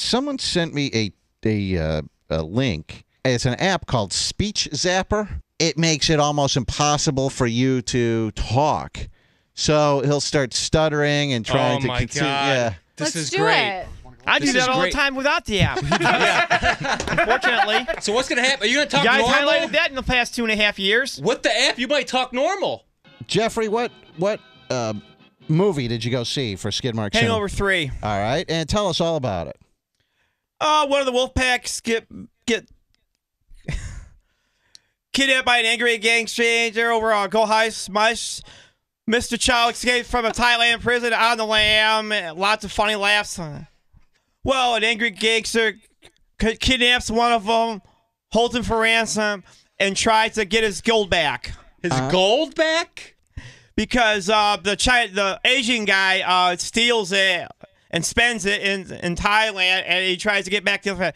someone sent me a a, uh, a link. It's an app called Speech Zapper. It makes it almost impossible for you to talk. So he'll start stuttering and trying Oh to continue. God. Yeah. This Let's is do great. it. I This do that all great. the time without the app. Unfortunately, So what's gonna happen? Are you gonna talk yeah, I normal? highlighted that in the past two and a half years. With the app, you might talk normal. Jeffrey, what what uh, movie did you go see for Skidmark? Cinema? Hangover three. All right, and tell us all about it. Uh, one of the Wolfpacks get get kidnapped by an angry gang stranger over on Go High Smush. Mr. Chow escapes from a Thailand prison on the lam. Lots of funny laughs. Well, an angry gangster kidnaps one of them, holds him for ransom, and tries to get his gold back. His gold back? because uh, the China, the Asian guy uh, steals it and spends it in in Thailand, and he tries to get back to the,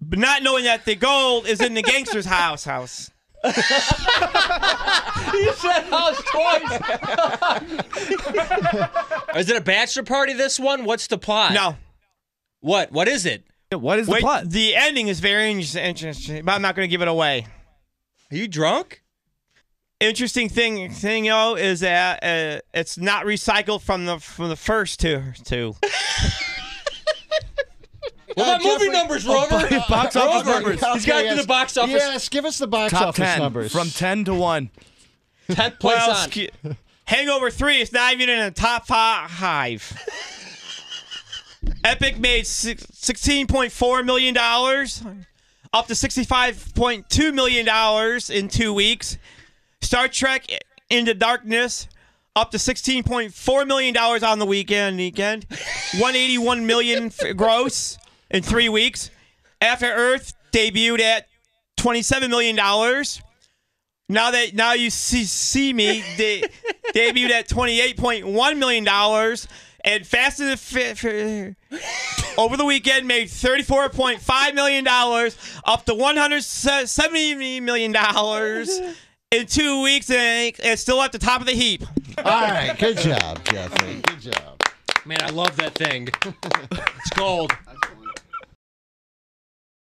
but not knowing that the gold is in the gangster's house. House. You said house twice. is it a bachelor party? This one? What's the plot? No, What? What is it? What is the wait. plot? The ending is very interesting, but I'm not going to give it away. Are you drunk? Interesting thing, thing, yo, is that uh, it's not recycled from the from the first two. Two. What about movie numbers, Rover? box office Rover, numbers. He's got to do the box office. Yes, give us the box Top office 10 numbers. from 10 to 1. Tenth place Well, on. ski- Hangover 3 is not even in the top five. Epic made six- $16.4 million, up to $65.2 million in two weeks. Star Trek Into Darkness, up to $16.4 million on the weekend. weekend. 181 million gross in three weeks. After Earth debuted at $27 million. Now that now you see see me, they debuted at twenty eight point one million dollars, and Fast and the F- over the weekend made thirty four point five million dollars, up to one hundred seventy million dollars in two weeks, and it's still at the top of the heap. All right, good job, Jeffrey. Good job. Man, I love that thing. It's gold.